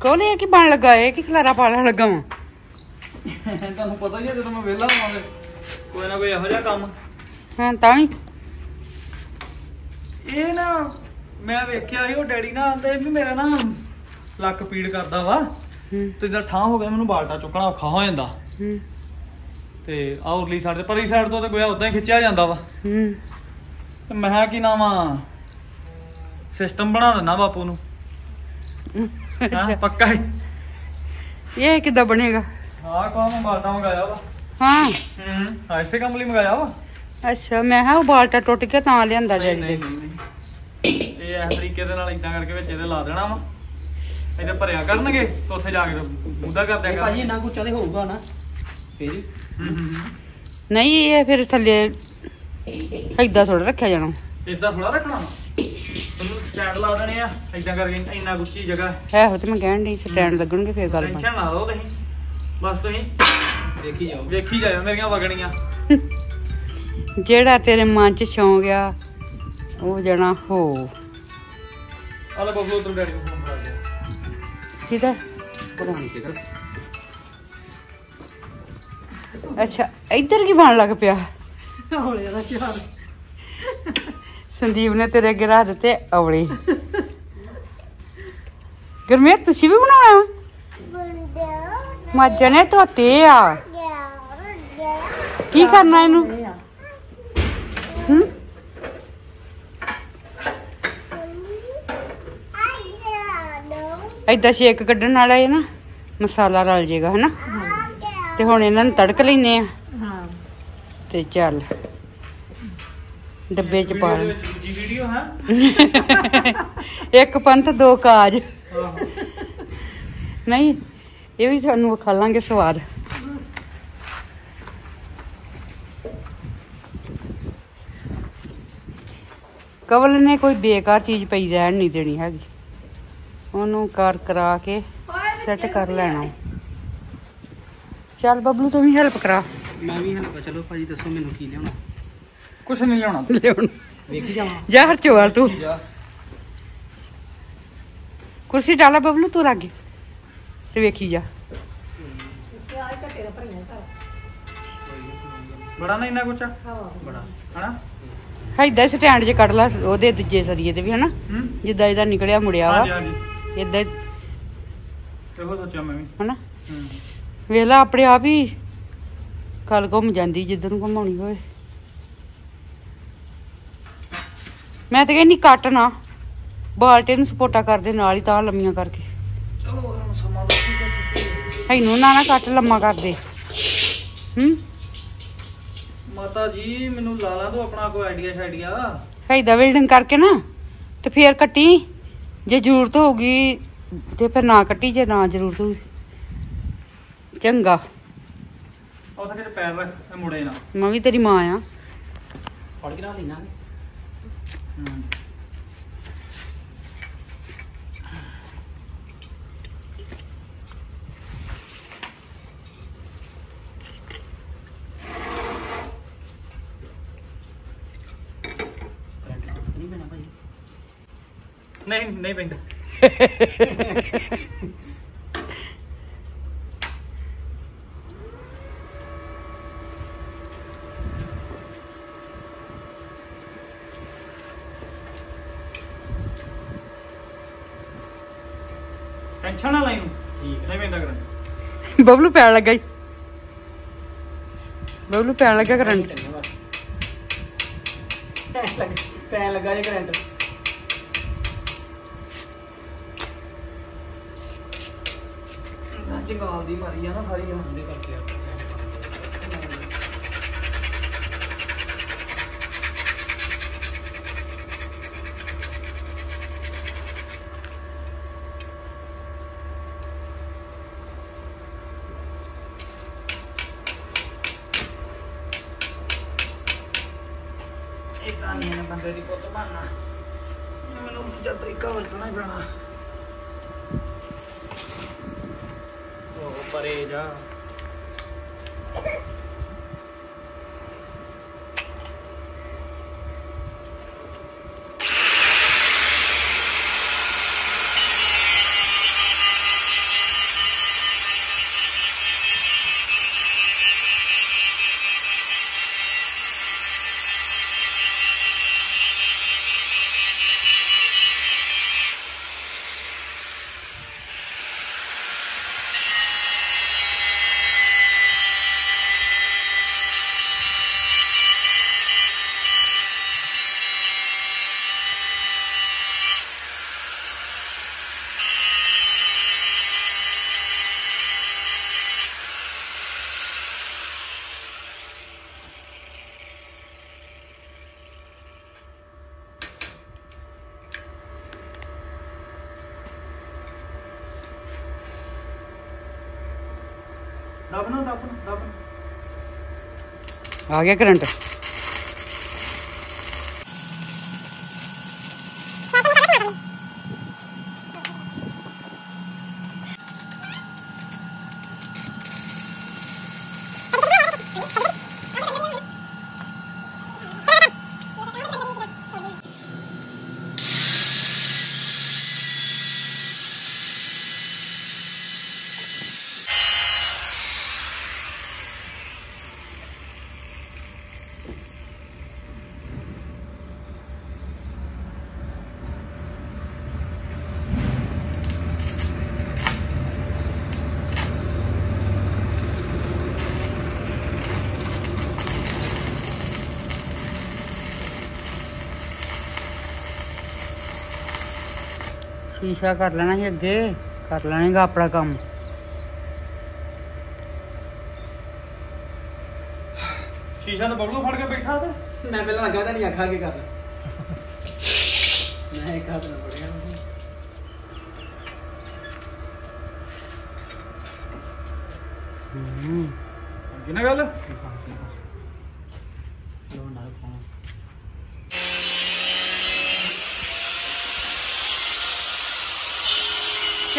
ਕੋਲ ਇਹ ਕੀ ਬਣ ਲੱਗਾ ਇਹ? ਕੀ ਖਲਾਰਾ ਪਾਲਣ ਲੱਗਾ ਵਾ? ਤੁਹਾਨੂੰ ਪਤਾ ਹੀ ਹੈ ਜਦੋਂ ਮੈਂ ਵਿਹਲਾ ਹੋਵਾਂਗੇ ਕੋਈ ਨਾ ਕੋਈ ਇਹੋ ਜਿਹਾ ਕੰਮ। ਹਾਂ ਤਾਂ ਵੀ ਇਹ ਨਾ ਮੈਂ ਵੇਖਿਆ ਸੀ ਉਹ ਡੈਡੀ ਨਾ ਆਂਦੇ ਵੀ ਮੇਰਾ ਨਾ ਲੱਕ ਪੀੜ ਕਰਦਾ ਵਾ। ਹੂੰ। ਤੇ ਜਦ ਠਾਂ ਹੋ ਗਿਆ ਮੈਨੂੰ ਬਾਲਟਾ ਚੁੱਕਣਾ ਔਖਾ ਹੋ ਜਾਂਦਾ। ਹੂੰ। ਤੇ ਆਹ ਉਰਲੀ ਸਾਈਡ ਤੇ ਪਰਲੀ ਸਾਈਡ ਤੋਂ ਤੇ ਕੋਈ ਉਦਾਂ ਹੀ ਖਿੱਚਿਆ ਜਾਂਦਾ ਵਾ। ਹੂੰ। ਤੇ ਮੈਂ ਕਿਹਾ ਕੀ ਨਾਮ ਸਿਸਟਮ ਬਣਾ ਦਿੰਦਾ ਬਾਪੂ ਨੂੰ। ਹਾਂ ਪੱਕਾ ਹੀ। ਇਹ ਕਿੱਦਾਂ ਬਣੇਗਾ? ਹਾਂ ਕੋਹ ਮੈਂ ਬਾਲਟਾ ਮੰਗਾਇਆ ਵਾ? ਹਾਂ। ਹੂੰ ਐਸੇ ਕੰਮ ਲਈ ਮੰਗਾਇਆ ਵਾ? ਅੱਛਾ ਮੈਂ ਹਾਂ ਉਹ ਬਾਲਟਾ ਟੁੱਟ ਗਿਆ ਤਾਂ ਲਿਆਂਦਾ ਨਹੀਂ ਜੀ ਨਹੀਂ ਨਹੀਂ। ਇਹ ਇਸ ਤਰੀਕੇ ਦੇ ਨਾਲ ਇਦਾਂ ਕਰਕੇ ਵਿੱਚ ਇਹਦੇ ਲਾ ਦੇਣਾ ਵਾ। ਇਹਦੇ ਭਰਿਆ ਕਰਨਗੇ ਤੇ ਉੱਥੇ ਜਾ ਕੇ ਮੁੱਦਾ ਕਰ ਦਿਆ ਭਾਜੀ ਇੰਨਾ ਕੁ ਚਾਲੇ ਹੋਊਗਾ ਨਾ ਫੇਰ। ਨਹੀਂ ਇਹ ਫਿਰ ਥੱਲੇ ਏਦਾਂ ਥੋੜਾ ਰੱਖਿਆ ਜਾਣਾ। ਇਦਾਂ ਥੋੜਾ ਰੱਖਣਾ ਸਟੈਂਡ ਲਾ ਦੇਣੇ ਆ ਇਦਾਂ ਕਰਕੇ ਇੰਨਾ ਗੁੱਚੀ ਜਗ੍ਹਾ। ਹੈ ਹੋ ਤੇ ਮੈਂ ਕਹਿਣ ਡਈ ਸਟੈਂਡ ਲੱਗਣਗੇ ਫਿਰ ਗੱਲ ਬਣ ਟੈਨਸ਼ਨ ਨਾ ਲਓ ਤੁਸੀਂ। ਬਸ ਤੁਸੀਂ ਦੇਖੀ ਜਾਓ। ਵੇਖੀ ਜਾਇਓ ਮੇਰੀਆਂ ਵਗਣੀਆਂ। ਜਿਹੜਾ ਤੇਰੇ ਮਨ 'ਚ ਸ਼ੌਂਕ ਆ ਉਹ ਜਣਾ ਹੋ। ਆਲੇ ਬੱਬੂ ਉਧਰ ਡੈਡੀ ਨੂੰ ਫੋਨ ਕਰਾ ਪਤਾ ਨਹੀਂ ਅੱਛਾ ਇੱਧਰ ਕੀ ਬਣ ਲੱਗ ਪਿਆ? ਹੌਲੇ ਦਾ ਚਾਰ ਸੰਦੀਪ ਨੇ ਤੇਰੇ ਅੱਗੇ ਰੱਖ ਦਿੱਤੇ ਔਲੇ ਗਰਮੇਰ ਤੁਸੀਂ ਵੀ ਬਣਾਉਣਾ ਮੱਝ ਨੇ ਧੋਤੇ ਆ। ਕੀ ਕਰਨਾ ਇਹਨੂੰ? ਹੂੰ? ਏਦਾਂ ਸ਼ੇਕ ਕੱਢਣ ਵਾਲਾ ਹੈ ਨਾ ਮਸਾਲਾ ਰਲ ਜੇਗਾ ਹਨਾ? ਤੇ ਹੁਣ ਇਹਨਾਂ ਨੂੰ ਤੜਕ ਲੈਨੇ ਆ। ਹਾਂ। ਤੇ ਚੱਲ। ਡੱਬੇ ਚ ਪਾ ਵੀਡੀਓ ਦੇ ਲੈ ਵਿੱਚ ਦੂਜੀ ਵੀਡੀਓ ਹੈ? ਇੱਕ ਪੰਥ ਦੋ ਕਾਜ। ਨਹੀਂ ਇਹ ਵੀ ਤੁਹਾਨੂੰ ਵਿਖਾ ਲਾਂਗੇ ਸਵਾਦ। ਕਵਲ ਨੇ ਕੋਈ ਬੇਕਾਰ ਚੀਜ਼ ਪਈ ਰਹਿਣ ਨਹੀਂ ਦੇਣੀ ਹੈਗੀ। ਉਹਨੂੰ ਕਰ ਕਰਾ ਕੇ ਸੈੱਟ ਕਰ ਲੈਣਾ। ਚੱਲ ਬਬਲੂ ਤੂੰ ਵੀ ਹੈਲਪ ਕਰਾ। ਮੈਂ ਵੀ ਹਲਕਾ ਚਲੋ ਭਾਜੀ ਦੱਸੋ ਮੈਨੂੰ ਕੀ ਲਿਆਉਣਾ। ਕੁਛ ਨਹੀਂ ਲਿਆਉਣਾ। ਲਿਆਉਣ। ਵੇਖੀ ਜਾਵਾਂ। ਜਾ ਹਰਚੋਲ ਤੂੰ। ਜਾ। ਕੁਰਸੀ ਡਾਲਾ ਬਬਲੂ ਤੂੰ ਲਾਗੇ। ਤੇ ਵੇਖੀ ਜਾ। ਬੜਾ ਨਾ ਇੰਨਾ ਕੁਛ? ਬੜਾ। ਹਨਾ? ਏਦਾਂ ਸਟੈਂਡ 'ਚ ਕੱਢ ਲਾ ਉਹਦੇ ਦੂਜੇ ਸਰੀਏ ਤੇ ਵੀ ਹਨਾ? ਹੂੰ। ਜਿੱਦਾਂ ਇਹਦਾ ਨਿਕਲਿਆ ਮੁੜਿਆ ਵਾ। ਹੀ, ਇਹੋ ਸੋਚਿਆ ਮੈਂ ਵੀ। ਹਨਾ? ਹੂੰ। ਵੇਖ ਲਾ ਆਪਣੇ ਆਪ ਹੀ ਕੱਲ ਘੁੰਮ ਜਾਂਦੀ ਜਿੱਧਰ ਨੂੰ ਘੁੰਮਾਉਣੀ ਹੋਵੇ। ਮੈਂ ਤਾਂ ਕਹਿੰਦੀ ਕੱਟ ਨਾ। ਬਾਲਟੇ ਨੂੰ ਸਪੋਟਾ ਕਰਦੇ ਨਾਲ ਹੀ ਤਾਂ ਲੰਮੀਆਂ ਕਰਕੇ। ਚਲੋ ਸਮਾਂ ਇਹਨੂੰ ਨਾ ਨਾ ਕੱਟ ਲੰਮਾ ਕਰਦੇ ਹੂੰ? ਮਾਤਾ ਜੀ ਮੈਨੂੰ ਲਾ ਲਾ ਦੋ ਆਪਣਾ ਕੋਈ ਆਈਡੀਆ ਸ਼ਾਈਡੀਆ। ਏਦਾਂ ਬਿਲਡਿੰਗ ਕਰਕੇ ਨਾ ਤੇ ਫੇਰ ਕੱਟੀ। ਜੇ ਜ਼ਰੂਰਤ ਹੋਊਗੀ ਤੇ ਫਿਰ ਨਾ ਕੱਟੀ ਜੇ ਨਾ ਜ਼ਰੂਰਤ ਹੋਊਗੀ। ਚੰਗਾ। ਉੱਥੇ ਕਿਤੇ ਪੈਰ ਰੱਖ ਮੁੜੇ ਨਾ ਮੈਂ ਵੀ ਤੇਰੀ ਮਾਂ ਆ। ਫੜ ਕੇ ਨਾ ਲੈਣਾ ਹੂੰ ਨਹੀਂ ਪੈਣਾ ਭਾਜੀ ਨਹੀਂ ਨਹੀਂ ਪੈਂਦਾ ਟੈਨਸ਼ਨ ਨਾ ਲਈ ਨੂੰ ਠੀਕ ਨਹੀਂ ਪੈਂਦਾ ਕਰੰਟ ਬਬਲੂ ਪੈਣ ਲੱਗਾ ਈ। ਬਬਲੂ ਪੈਣ ਲੱਗਾ ਕਰੰਟ। ਪੈਣ ਲੱਗਾ ਜੇ ਕਰੰਟ। ਜੰਗਾਲ ਦੀ ਮਾਰੀ ਆ ਨਾ ਸਾਰੀ ਹੁੰਦੇ ਕਰਕੇ। ਆ। ਬੰਦੇ ਦੀ ਪੁੱਤ ਬਣਨਾ। ਇਹ ਮੈਨੂੰ ਦੂਜਾ ਤਰੀਕਾ ਵਰਤਣਾ ਹੀ ਪੈਣਾ ਉਹ ਪਰੇ ਜਾ। ਦਬਨਾ ਦਬਨਾ ਦਬਨਾ ਆ ਗਿਆ ਕਰੰਟ। ਸ਼ੀਸ਼ਾ ਕਰ ਲੈਣਾ ਸੀ ਅੱਗੇ ਕਰ ਲੈਣੇਗਾ ਆਪਣਾ ਕੰਮ। ਸ਼ੀਸ਼ਾ ਤਾਂ ਬਬਲੂ ਫੜ ਕੇ ਬੈਠਾ ਤੇ। ਮੈਂ ਪਹਿਲਾਂ ਲੱਗਾ ਤਾਂ ਨਹੀਂ ਆਖਾ ਕੇ ਕਰ। ਮੈਂ ਇੱਕ ਹੱਥ ਨਾਲ ਫੜਿਆ ਅੱਗੇ ਨਾ ਗੱਲ ਲੋ ਨਾਲ ਪਾਉਂ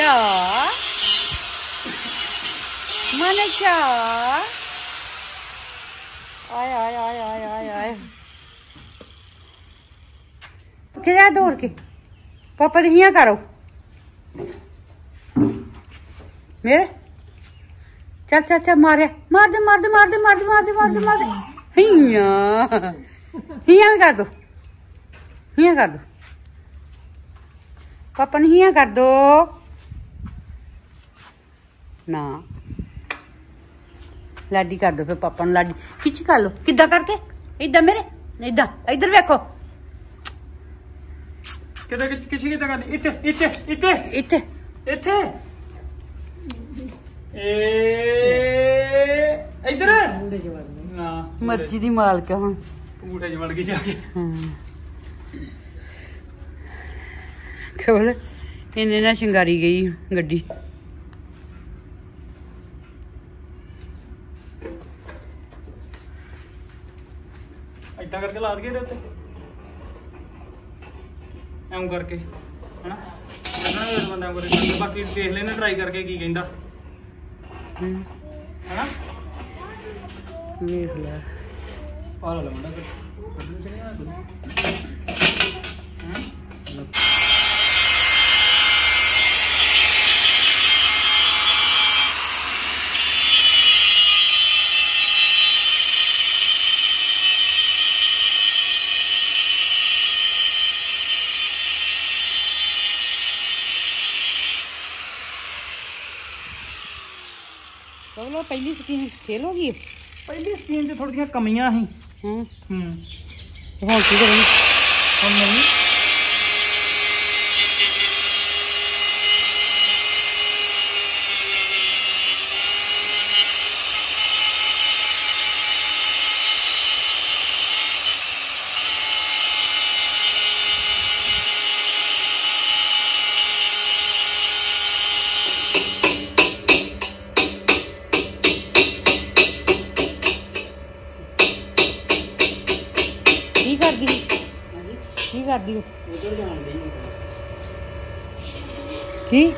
ਚਾ ਮਨ ਚਾ ਆਏ ਆਏ ਆਏ ਆਏ ਆਏ ਆਏ ਕਿ ਜਾ ਦੌੜ ਕੇ ਪਾਪਾ ਦੀ ਹੀਆਂ ਕਰੋ ਮੇਰੇ ਚੱਲ ਚੱਲ ਚੱਲ ਮਾਰਿਆ ਮਾਰ ਦੇ ਮਾਰ ਦੇ ਮਾਰ ਦੇ ਮਾਰ ਦੇ ਮਾਰ ਦੇ ਮਾਰ ਦੇ ਮਾਰ ਦੇ ਹੀਆਂ ਹੀਆਂ ਵੀ ਕਰ ਦੋ ਹੀਆਂ ਕਰ ਦੋ ਪਾਪਾ ਨੂੰ ਹੀਆਂ ਕਰ ਦੋ ਨਾ। ਲਾਡੀ ਕਰ ਦੋ ਫਿਰ ਪਾਪਾ ਨੂੰ ਲਾਡੀ ਖਿੱਚ ਕਰ ਲੋ ਕਿੱਦਾਂ ਕਰਕੇ? ਇਦਾਂ ਮੇਰੇ? ਇਦਾਂ ਇਧਰ ਵੇਖੋ। ਕਿਤੇ ਕਿਛ ਕਿਛ ਕਿਤੇ ਕਰਨੀ? ਇੱਥੇ ਇੱਥੇ ਇੱਥੇ। ਇੱਥੇ। ਇੱਥੇ। ਏ ਇੱਧਰ। ਨਾ। ਮਰਜ਼ੀ ਦੀ ਮਾਲਕ ਹੈ ਹੁਣ। ਪੂਟੇ ਚ ਵੜ ਗਈ ਜਾ ਕੇ। ਖੋਲ ਇਹਨੇ ਨਾਲ ਸ਼ਿੰਗਾਰੀ ਗਈ ਗੱਡੀ। ਏਦਾਂ ਕਰਕੇ ਲਾ ਦਈਏ ਇਹਦੇ ਉੱਤੇ। ਐਂ ਕਰਕੇ ਹਨਾ? ਲੱਗਣਾ ਵੀ ਬੰਦਾ ਐਂ ਕਰਕੇ। ਬਾਕੀ ਦੇਖ ਲੈਣਾ ਟਰਾਈ ਕਰਕੇ ਕੀ ਕਹਿੰਦਾ। ਹਨਾ? ਵੇਖ ਲੈ। ਆ ਲੋ ਮੁੰਡਾ ਹਮ? ਚਲੋ ਪਹਿਲੀ ਸਕੀਮ ਫੇਲ ਹੋ ਗਈ? ਪਹਿਲੀ ਸਕੀਮ 'ਚ ਥੋੜੀਆਂ ਕਮੀਆਂ ਸੀ। ਹਾਂ। ਹੂੰ। ਹੁਣ ਕੀ ਕਰਾਂ ਕਰਦੀ ਉਧਰ ਜਾਣ ਦੇ ਕੀ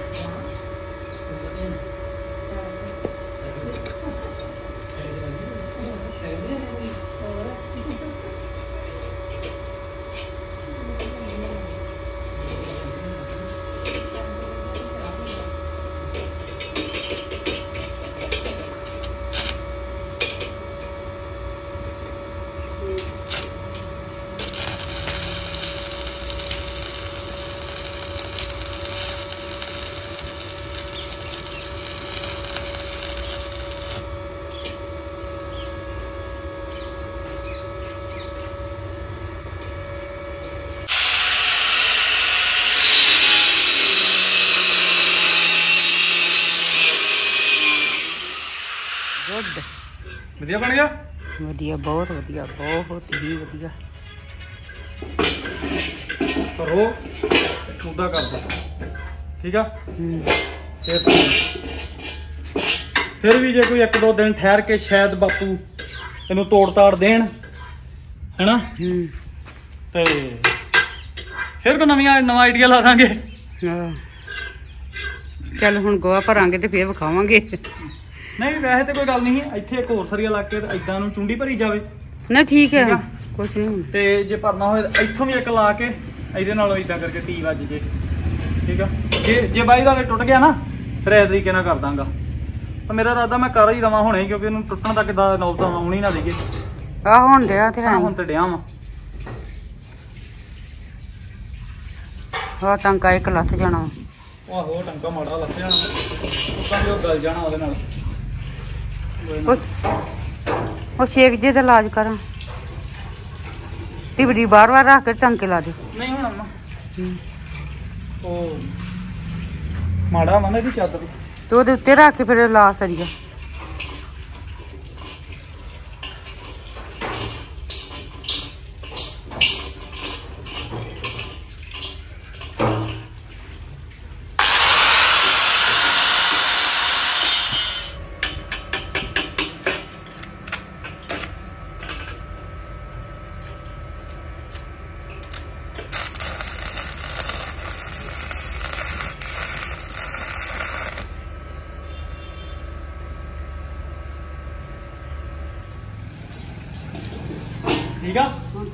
ਗੁੱਡ ਵਧੀਆ ਬਣ ਗਿਆ? ਵਧੀਆ ਬਹੁਤ ਵਧੀਆ ਬਹੁਤ ਹੀ ਵਧੀਆ। ਕਰੋ ਮੁੱਦਾ ਕਰ ਦੋ। ਠੀਕ ਆ? ਹੂੰ। ਫਿਰ ਫਿਰ ਵੀ ਜੇ ਕੋਈ ਇੱਕ ਦੋ ਦਿਨ ਠਹਿਰ ਕੇ ਸ਼ਾਇਦ ਬਾਪੂ ਇਹਨੂੰ ਤੋੜ ਤਾੜ ਦੇਣ ਹੈਨਾ? ਹੂੰ। ਤੇ ਫਿਰ ਕੋ ਨਵੀਆਂ ਨਵਾਂ ਆਈਡੀਆ ਲਾ ਦਾਂਗੇ। ਹਾਂ। ਚੱਲ ਹੁਣ ਗੋਆ ਭਰਾਂਗੇ ਤੇ ਫੇਰ ਵਿਖਾਵਾਂਗੇ। ਨਹੀਂ ਵੈਸੇ ਤੇ ਕੋਈ ਗੱਲ ਨਹੀਂ ਇੱਥੇ ਇੱਕ ਹੋਰ ਸਰੀਆ ਲਾ ਕੇ ਇਦਾਂ ਨੂੰ ਚੁੰਡੀ ਭਰੀ ਜਾਵੇ। ਨਾ ਠੀਕ ਹੈ। ਕੁਛ ਨਹੀਂ ਤੇ ਜੇ ਭਰਨਾ ਤਾਂ ਇੱਥੋਂ ਵੀ ਇੱਕ ਲਾ ਕੇ ਇਹਦੇ ਨਾਲੋਂ ਇਦਾਂ ਕਰਕੇ ਟੀ ਵੱਜ ਜੇ। ਠੀਕ ਆ? ਜੇ ਜੇ ਬਾਈ ਦਾ ਟੁੱਟ ਗਿਆ ਨਾ ਫਿਰ ਇਸ ਤਰੀਕੇ ਨਾਲ ਕਰ ਦਾਂਗਾ। ਤਾਂ ਮੇਰਾ ਇਰਾਦਾ ਮੈਂ ਕਰ ਹੀ ਰਵਾਂ ਹੁਣੇ ਕਿਉਂਕਿ ਇਹਨੂੰ ਟੁੱਟਣ ਤੱਕ ਦਾ ਨੌਬਤ ਆਉਣੀ ਨਾ ਦੇਈਏ। ਆ ਹੁਣ ਡਿਆ ਤੇ ਹੈ ਹਾਂ ਹੁਣ ਤੇ ਡਿਆ ਵਾਂ। ਆ ਟਾਂਕਾ ਇੱਕ ਲੱਥ ਜਾਣਾ। ਉਹ ਹੋਰ ਟੰਕਾ ਮਾੜਾ ਲੱਗ ਜਾਣਾ। ਉਦਾਂ ਵੀ ਉਹ ਗਲ ਜਾਣਾ ਉਹਦੇ ਨਾਲ। ਉਹ ਉਹ ਛੇਕ ਜੇ ਦਾ ਇਲਾਜ ਕਰਾਂ। ਟਿਬੜੀ ਬਾਰ ਬਾਰ ਰੱਖ ਕੇ ਟਾਂਕੇ ਲਾ ਦੇ। ਨਹੀਂ ਹੁਣ ਅੰਮਾ। ਉਹ ਮਾੜਾ ਮੰਨ ਦੀ ਚਾਦਰ ਤੇ। ਉਹਦੇ ਉੱਤੇ ਰੱਖ ਕੇ ਫਿਰ ਲਾ ਸਰੀਆ ਠੀਕ ਆ? ਹੁਣ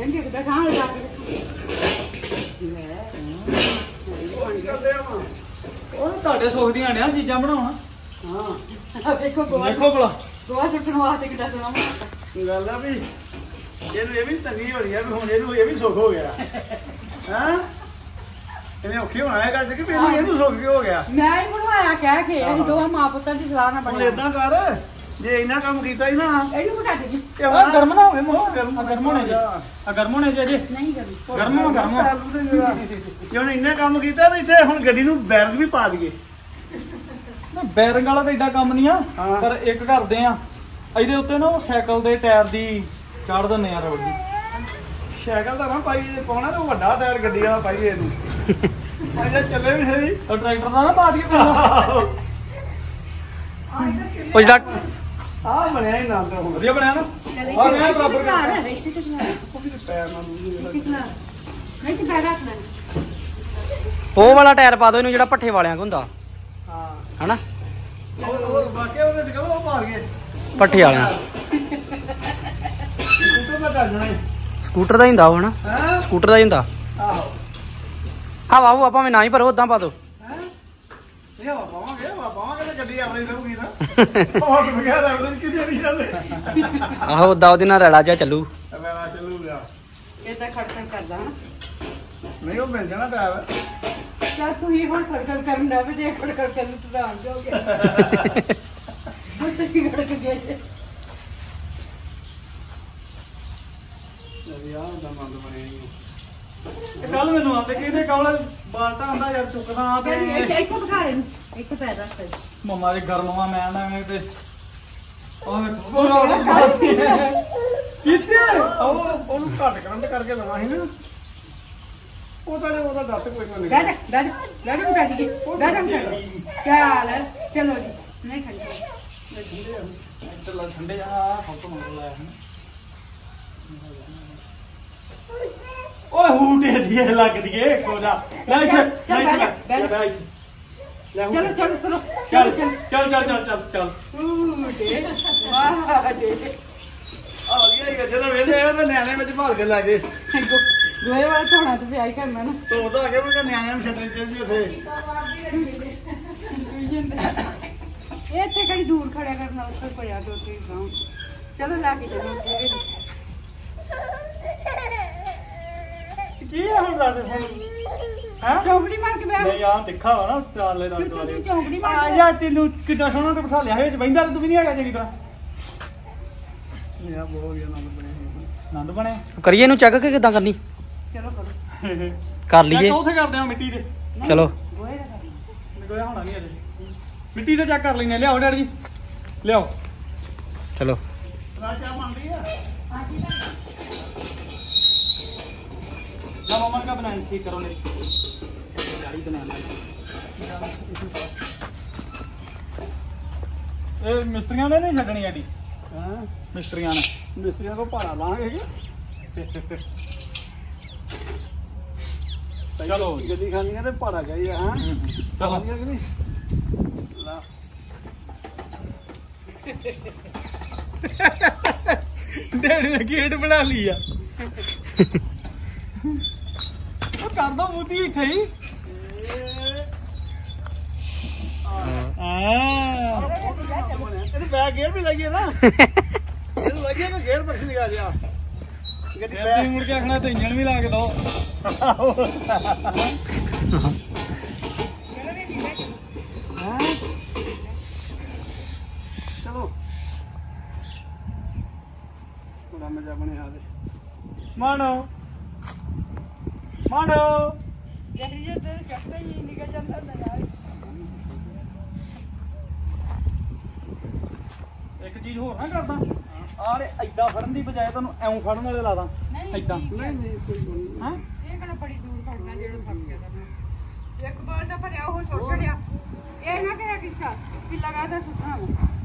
ਉਹ ਤੁਹਾਡੇ ਸੁੱਖ ਦੀਆਂ ਨੇ ਚੀਜ਼ਾਂ ਬਣਾਉਣਾ। ਹਾਂ ਦੇਖੋ ਗੋਆ ਦੇਖੋ ਭਲਾ। ਗੋਆ ਸੁੱਟਣ ਵਾਸਤੇ ਕਿੱਦਾਂ ਸੋਹਣਾ ਬਣਾਤਾ। ਗੱਲ ਆ ਵੀ? ਇਹਨੂੰ ਇਹ ਵੀ ਤੰਗੀ ਹੋ ਰਹੀ ਆ ਵੀ ਹੁਣ ਇਹਨੂੰ ਇਹ ਵੀ ਸੁੱਖ ਹੋ ਗਿਆ। ਹਾਂ? ਇਹਨੇ ਔਖੀ ਹੋਣਾ ਹੈ ਗੱਲ ਕਿ ਇਹਨੂੰ ਇਹਨੂੰ ਸੁੱਖ ਕੀ ਹੋ ਗਿਆ? ਮੈਂ ਹੀ ਬਣਵਾਇਆ ਕਹਿ ਕੇ ਅਸੀਂ ਦੋਵਾਂ ਮਾਂ ਪੁੱਤਾਂ ਦੀ ਸਲਾਹ ਨਾਲ ਹੁਣ ਬਣਿਆ। ਇਦਾਂ ਕਰ। ਜੇ ਇੰਨਾ ਕੰਮ ਕੀਤਾ ਹੀ ਨਾ ਇਹਨੂੰ ਬਤਾ ਦੇ ਜੀ। ਤੇ ਆ ਹੁਣ ਗਰਮ ਨਾ ਹੋਵੇ ਮੋਹ। ਗਰਮ ਗਰਮ ਹੋਣੇ ਜੇ। ਆ ਗਰਮ ਹੋਣੇ ਜੇ ਜੇ। ਨਹੀਂ ਗਰਮ। ਹੋ ਗਰਮ ਹੋ। ਜੇ ਹੁਣ ਇੰਨਾ ਕੰਮ ਕੀਤਾ ਤਾਂ ਇੱਥੇ ਹੁਣ ਗੱਡੀ ਨੂੰ ਬੈਰਗ ਵੀ ਪਾ ਦਈਏ। ਨਾ ਬੈਰਿੰਗ ਵਾਲਾ ਤਾਂ ਏਡਾ ਕੰਮ ਨਹੀਂ ਆ। ਪਰ ਇੱਕ ਕਰਦੇ ਆ। ਇਹਦੇ ਉੱਤੇ ਨਾ ਉਹ ਸਾਈਕਲ ਦੇ ਟਾਇਰ ਦੀ ਚਾੜ ਦਿੰਦੇ ਆ ਰਬੜ ਦੀ। ਸਾਈਕਲ ਦਾ ਨਾ ਪਾਈ ਪਾਉਣਾ ਤਾਂ ਵੱਡਾ ਟਾਇਰ ਗੱਡੀ ਵਾਲਾ ਪਾਈਏ ਇਹਨੂੰ। ਅਜਾ ਚੱਲੇ ਵੀ ਸਹੀ ਉਹ ਟਰੈਕਟਰ ਦਾ ਨਾ ਪਾ ਦਈਏ ਪਹਿਲਾਂ ਉਹ ਜਿਹੜਾ ਆਹ ਬਣਿਆ ਹੀ ਨਾਲ ਤਾਂ ਹੁਣ। ਵਧੀਆ ਬਣਿਆ ਨਾ? ਆ ਮੈਂ ਬਰਾਬਰ ਕਰ ਪੈਰ ਨਾਲ ਦੂਜੀ ਨਹੀਂ ਤੇ ਬੈਗ ਰੱਖ ਲੈ। ਉਹ ਵਾਲਾ ਟਾਇਰ ਪਾ ਦਿਓ ਇਹਨੂੰ ਜਿਹੜਾ ਪੱਠੇ ਵਾਲਿਆਂ ਕੋ ਹੁੰਦਾ। ਹਾਂ। ਹਨਾ? ਉਹ ਉਹ ਵਾਕਿਆ ਉਹਦੇ ਚ ਉਹ ਮਾਰ ਗਏ ਪੱਠੇ ਵਾਲਿਆਂ ਸਕੂਟਰ ਦਾ ਕਰ ਜਾਣਾ ਸਕੂਟਰ ਦਾ ਹੀ ਹੁੰਦਾ ਉਹ ਹਨਾ? ਸਕੂਟਰ ਦਾ ਹੀ ਹੁੰਦਾ। ਆਹੋ। ਹਵਾ ਉਹ ਆਪਾਂ ਨਾ ਹੀ ਭਰੋ ਉਦਾਂ ਪਾ ਦਿਓ। ਹਵਾ ਪਾਵਾਂਗੇ ਹਵਾ ਪਾਵਾਂਗੇ ਤੇ ਗੱਡੀ ਆਪਣੀ ਰਹੂਗੀ ਨਾ। ਬਹੁਤ ਬਗੈਰ ਆਪਣੀ ਕਿਤੇ ਨਹੀਂ ਜਾਂਦੇ ਆਹੋ ਉਦਾਂ ਉਹਦੇ ਨਾਲ ਰਲਾ ਜਾ ਚੱਲੂ। ਮੇਰਾ ਚੱਲੂਗਾ ਇਹ ਤਾਂ ਖੜਕਣ ਕਰਦਾ ਨਹੀਂ ਉਹ ਮਿਲ ਜਾਣਾ ਡਰਾਈਵਰ ਚਾ ਤੂੰ ਹੀ ਹੁਣ ਖੜਕਣ ਕਰਨ ਦਾ ਵੀ ਜੇ ਖੜਕਣ ਕਰਨ ਨੂੰ ਸੁਧਾਰ ਜਾਓਗੇ ਹੁਣ ਤੇ ਕੀ ਖੜਕ ਗਿਆ ਜੇ ਯਾਰ ਉਹਦਾ ਮੰਦ ਬਣਿਆ ਹੀ ਕੱਲ ਮੈਨੂੰ ਆਂਦੇ ਕਿਹਦੇ ਕੌਲ ਬਾਲਟਾ ਆਂਦਾ ਯਾਰ ਚੁੱਕਦਾ ਆ ਇੱਥੇ ਤੇ ਇੱਥੇ ਬਿਠਾ ਲੈ ਇੱਥੇ ਪੈਰ ਰੱਖ ਦੇ ਮੰਮਾ ਦੇ ਗਰਮ ਵਾ ਮੈਂ ਨਾ ਐਵੇਂ ਤੇ ਉਹ ਪੂਰਾ ਕਿੱਥੇ ਉਹ ਉਹਨੂੰ ਘੱਟ ਕੰਡ ਕਰਕੇ ਲਵਾਂ ਸੀ ਨਾ। ਉਹਦਾ ਜੇ ਉਹਦਾ ਦੱਤ ਕੋਈ ਨਹੀਂ। ਬੈਠ ਬੈਠ ਬੈਠ ਬਿਠਾ ਦੀਏ ਬੈਠ ਬਿਠਾ ਦੀ ਚੱਲ ਚਲੋ ਜੀ। ਨਹੀਂ ਖੜੀ। ਚੱਲ ਠੰਡੇ ਆ ਫੋਟੋ ਮੰਗ ਲਾਇਆ ਹਨ ਓਏ ਹੂਟੇ ਦੀ ਲੱਗਦੀ ਏ ਇੱਥੇ ਚੱਲ, ਲੈ ਚੱਲ, ਇੱਥੇ, ਬੈਠ, ਲੈ ਚਲੋ ਇੱਥੇ। ਲੈ ਹੂਟੇ। ਚਲੋ ਚਲੋ ਚੱਲ ਚਲੋ ਚੱਲ। ਚੱਲ ਚੱਲ ਚੱਲ ਚੱਲ ਊਟੇ ਵਾਹ ਦੇ ਆ ਵਧੀਆ ਹੀ ਜਦੋਂ ਵੇਲੇ ਆ ਤਾਂ ਨਿਆਣੇ ਵਿੱਚ ਭਾਲ ਕੇ ਲੈ ਜੇ ਗੋਏ ਵਾਲਾ ਧੋਣਾ ਤੇ ਹੀ ਕਰਨਾ ਨਾ। ਤੋ ਤਾਂ ਅਗੇ ਵੀ ਨਿਆਣਿਆਂ ਨੂੰ ਛੱਡਣ ਚਾਹੀਦੀ ਉੱਥੇ। ਇਹ ਇੱਥੇ ਕਿਹੜੀ ਦੂਰ ਖੜਿਆ ਕਰਨਾ ਉੱਥੇ ਪਿਆ ਦੋ ਤੇ ਗਾਉਂ। ਚਲੋ ਲੈ ਕੇ ਚੱਲੋ। ਕੀ ਆ ਹੁਣ ਦੱਸ ਹੁਣ ਹਾਂ? ਚੌਂਕੜੀ ਮਾਰ ਕੇ ਬੈਠ ਨਹੀਂ ਆ ਤਿੱਖਾ ਵਾ ਨਾ ਚਾਲੇ ਦਾ ਤੂੰ ਤੂੰ ਚੌਂਕੜੀ ਮਾਰ ਆ ਜਾ ਤੈਨੂੰ ਕਿੱਦਾਂ ਸੋਹਣਾ ਤੇ ਬਿਠਾ ਲਿਆ ਵਿੱਚ ਬੈਂਦਾ ਤੂੰ ਵੀ ਨਹੀਂ ਹੈਗਾ ਚੰਗੀ ਤਰ੍ਹਾਂ ਮੇਰਾ ਬਹੁਤ ਗਿਆ ਨਾਮ ਬਣਿਆ ਆਨੰਦ ਬਣੇ ਕਰੀਏ ਇਹਨੂੰ ਚੈੱਕ ਕਿ ਕਿਦਾਂ ਕਰਨੀ? ਚਲੋ ਕਰੋ। ਕਰ ਲਈਏ। ਚੈੱਕ ਉੱਥੇ ਕਰਦੇ ਆ ਮਿੱਟੀ ਦੇ? ਚਲੋ। ਗੋਏ ਦਾ ਕਰਨਾ। ਕੋਈ ਹੋਣਾ ਨਹੀਂ ਅਜੇ। ਮਿੱਟੀ ਤੇ ਚੈੱਕ ਕਰ ਲੈਨੇ ਲਿਆਓ ਡੈਡੀ ਜੀ ਲਿਆਓ। ਚਲੋ। ਰਾਜਾ ਮੰਨਦੀ ਆ। ला मम्मा का बनाए ठीक करो नहीं गाड़ी बना ली ਇਹ ਮਿਸਤਰੀਆਂ ਨੇ ਨਹੀਂ ਛੱਡਣੀ ਐਡੀ ਹਾਂ ਮਿਸਤਰੀਆਂ ਨੇ ਮਿਸਤਰੀਆਂ ਕੋ ਭਾੜਾ ਲਾਂਗੇ ਚਲੋ। ਗੱਡੀ ਖਾਣੀਆਂ ਤੇ ਭਾੜਾ ਚਾਹੀਦਾ ਹਾਂ ਚਲੋ ਖਾਣੀਆਂ ਕਿ ਨਹੀਂ ਲਾ ਡੈਡੀ ਨੇ ਗੇਟ ਬਣਾ ਲਈ ਆ ਉਹ ਕਰ ਦੋ ਮੂਤੀ ਇੱਥੇ ਹੀ। ਆ ਇਹਨੂੰ ਬੈਕ ਗੇਅਰ ਵੀ ਲੱਗੀ ਨਾ। ਇਹਨੂੰ ਲੱਗੀ ਨਾ ਗੇਅਰ ਬਖਸ਼ ਨਿਕਾ ਜਾ। ਗੱਡੀ ਤੇ ਬੈਕ ਮੁੜ ਕੇ ਆਖਣਾ ਤੇ ਇੰਜਣ ਵੀ ਲਾ ਕੇ ਦੋ ਹਾਂ ਚਲੋ। ਬੜਾ ਮਜ਼ਾ ਬਣਿਆ ਦੇ ਮਾਣੋ। ਮਾਣੋ ਜਿਹੜੀ ਜੇ ਤੇ ਚੱਕਦਾ ਹੀ ਨਿਕਲ ਜਾਂਦਾ ਹੁੰਦਾ ਨਾਲ ਇੱਕ ਚੀਜ਼ ਹੋਰ ਨਾ ਕਰਦਾ। ਆਰੇ ਐਦਾਂ ਫੜਨ ਦੀ ਬਜਾਏ ਤੁਹਾਨੂੰ ਐਉਂ ਫੜਨ ਵਾਲੇ ਲਾ ਦਾਂ। ਨਹੀਂ ਏਦਾਂ। ਠੀਕ ਹੈ। ਨਹੀਂ ਨਹੀਂ ਕੋਈ ਗੱਲ ਨਹੀਂ। ਹਾਂ? ਇਹ ਕਿਹੜਾ ਬੜੀ ਦੂਰ ਖੜਨਾ ਜਿਹੜਾ ਥੱਕ ਗਿਆ ਕਰਨਾ। ਇੱਕ ਬਾਰ ਦਾ ਭਰਿਆ ਉਹ ਸੁੱਟ ਛੜਿਆ ਇਹ ਨਾ ਕਿਹਾ ਕੀਤਾ ਵੀ ਲਗਾਤਾਰ ਸੁੱਟਣਾ।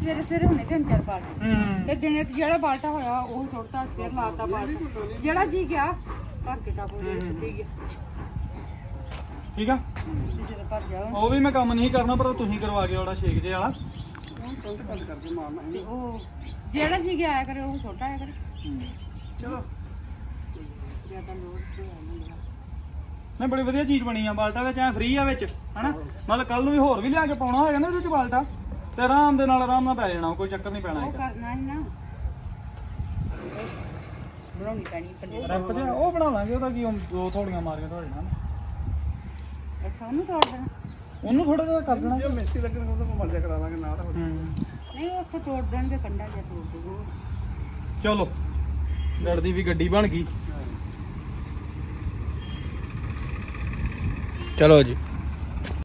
ਸਵੇਰੇ ਸਵੇਰੇ ਹੁਣੇ ਤਿੰਨ ਚਾਰ ਤੇ ਦਿਨੇ ਤੇ ਜਿਹੜਾ ਬਾਲਟਾ ਹੋਇਆ ਉਹ ਸੁੱਟਤਾ ਫਿਰ ਲਾਤਾ ਬਾਲਟਾ। ਜਿਹੜਾ ਜੀ ਗਿਆ ਗਿਆ ਠੀਕ ਆ? ਤੇ ਜਦੋਂ ਭਰ ਗਿਆ ਉਹ- ਉਹ ਵੀ ਮੈਂ ਕੰਮ ਨਹੀਂ ਕਰਨਾ ਪਰ ਉਹ ਤੁਸੀਂ ਕਰਵਾ ਕੇ ਉਹਦਾ ਛੇਕ ਜੇ ਵਾਲਾ। ਬੰਦ ਕਰਕੇ ਮਾਰਨਾ ਤੇ ਉਹ ਜਿਹੜਾ ਜੀ ਗਿਆ ਆਇਆ ਕਰੇ ਉਹ ਸੁੱਟ ਆਇਆ ਕਰੇ। ਚਲੋ। ਜਾਂ ਤਾਂ ਲੋੜ ਤੇ ਆ ਨਾ ਨਹੀਂ ਬੜੀ ਵਧੀਆ ਚੀਜ਼ ਬਣੀ ਆ ਬਾਲਟਾ ਵਿੱਚ ਐ ਫ੍ਰੀ ਆ ਵਿੱਚ ਹਨਾ? ਮਤਲਬ ਕੱਲ ਨੂੰ ਵੀ ਹੋਰ ਵੀ ਲਿਆ ਕੇ ਪਾਉਣਾ ਹੋਏਗਾ ਨਾ ਇਹਦੇ ਚ ਬਾਲਟਾ ਤੇ ਆਰਾਮ ਦੇ ਨਾਲ ਆਰਾਮ ਨਾਲ ਪੈ ਜਾਣਾ ਕੋਈ ਚੱਕਰ ਨਹੀਂ ਪੈਣਾ ਉਹ ਹੈਗਾ ਕਰਨਾ ਹੀ ਨਾ। ਬਣਾਉਣੀ ਪੈਣੀ ਪੱਲੇ ਰੈਂਪ ਜਿਹਾ ਉਹ ਬਣਾ ਲਾਂਗੇ ਉਹਦਾ ਕੀ ਹੁਣ ਦੋ ਥੋੜੀਆਂ ਮਾਰ ਕੇ ਤੁਹਾਡੇ ਨਾਲ। ਅੱਛਾ ਉਹਨੂੰ ਤੋੜ ਦੇਣਾ। ਉਹਨੂੰ ਥੋੜਾ ਜਿਹਾ ਕਰ ਦੇਣਾ। ਜੇ ਮਿਸਤਰੀ ਲੱਗਣ ਉਹਦਾ ਮਰਜ਼ਾ ਕਰਾ ਲਾਂਗੇ ਨਾਲ ਹੂੰ ਨਹੀਂ ਉੱਥੇ ਤੋੜ ਦੇਣਗੇ ਕੰਡਾ ਜਿਹਾ ਤੋੜ ਦੇਣਗੇ। ਚਲੋ ਲੜਦੀ ਵੀ ਗੱਡੀ ਬਣ ਗਈ। ਚਲੋ ਜੀ।